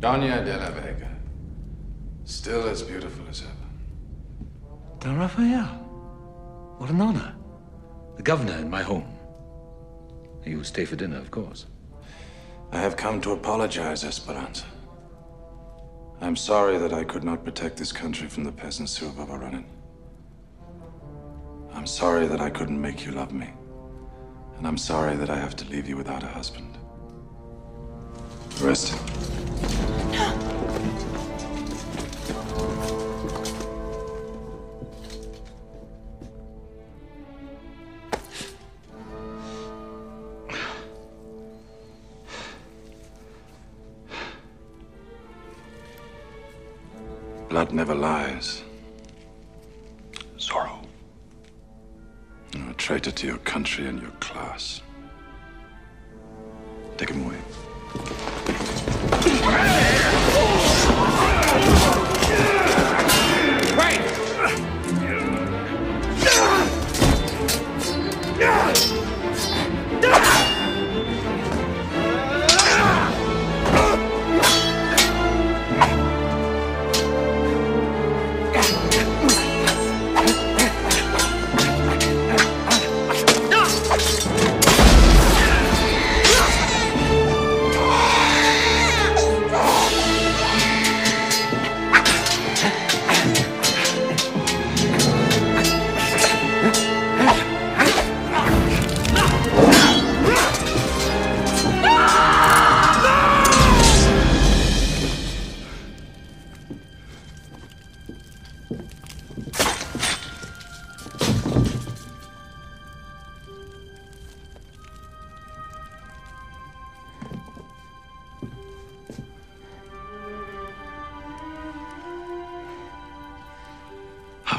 Doña de la Vega. Still as beautiful as ever. Don Rafael. What an honor. The governor in my home. You will stay for dinner, of course. I have come to apologize, Esperanza. I'm sorry that I could not protect this country from the peasants who have overrun it. I'm sorry that I couldn't make you love me. And I'm sorry that I have to leave you without a husband. Rest. Blood never lies. Zorro. You're a traitor to your country and your class. Take him away.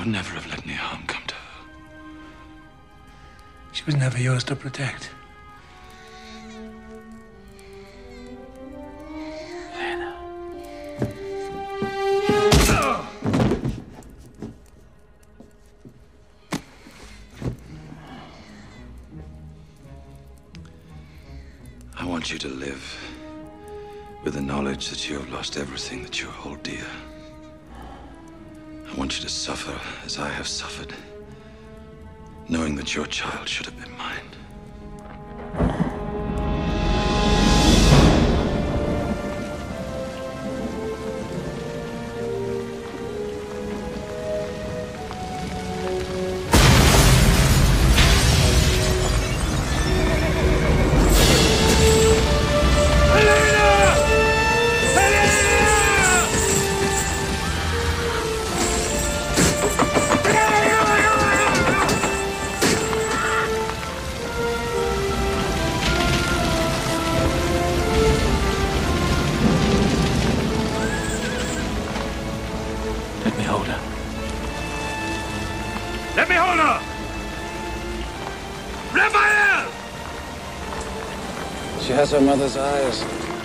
Would never have let any harm come to her. She was never yours to protect. I want you to live with the knowledge that you have lost everything that you hold dear. I want you to suffer as I have suffered, knowing that your child should have been mine. Let me hold her. Let me hold her! Rafael! She has her mother's eyes.